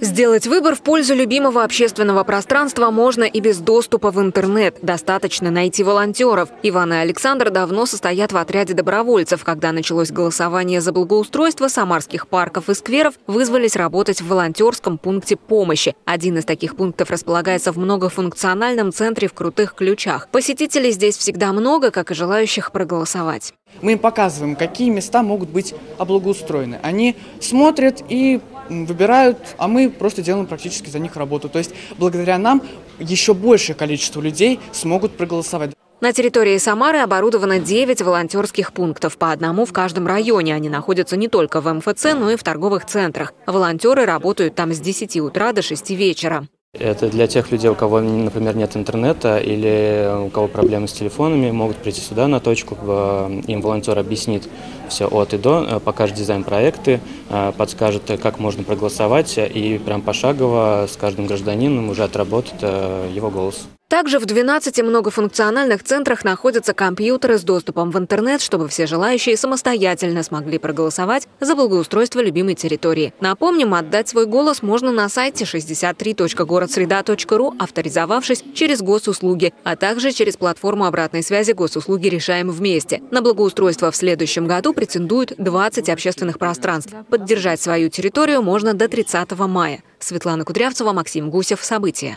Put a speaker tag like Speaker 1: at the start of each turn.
Speaker 1: Сделать выбор в пользу любимого общественного пространства можно и без доступа в интернет. Достаточно найти волонтеров. Иван и Александр давно состоят в отряде добровольцев. Когда началось голосование за благоустройство самарских парков и скверов, вызвались работать в волонтерском пункте помощи. Один из таких пунктов располагается в многофункциональном центре в Крутых Ключах. Посетителей здесь всегда много, как и желающих проголосовать.
Speaker 2: Мы им показываем, какие места могут быть облагоустроены. Они смотрят и выбирают, а мы просто делаем практически за них работу. То есть благодаря нам еще большее количество людей смогут проголосовать.
Speaker 1: На территории Самары оборудовано 9 волонтерских пунктов, по одному в каждом районе. Они находятся не только в МФЦ, но и в торговых центрах. Волонтеры работают там с 10 утра до 6 вечера.
Speaker 3: Это для тех людей, у кого, например, нет интернета или у кого проблемы с телефонами, могут прийти сюда на точку, им волонтер объяснит все от и до, э, покажет дизайн-проекты, э, подскажет, как можно проголосовать и прям пошагово с каждым гражданином уже отработает э, его голос.
Speaker 1: Также в 12 многофункциональных центрах находятся компьютеры с доступом в интернет, чтобы все желающие самостоятельно смогли проголосовать за благоустройство любимой территории. Напомним, отдать свой голос можно на сайте 63.городсреда.ру, авторизовавшись через госуслуги, а также через платформу обратной связи госуслуги «Решаем вместе». На благоустройство в следующем году претендуют 20 общественных пространств. Поддержать свою территорию можно до 30 мая. Светлана Кудрявцева, Максим Гусев. События.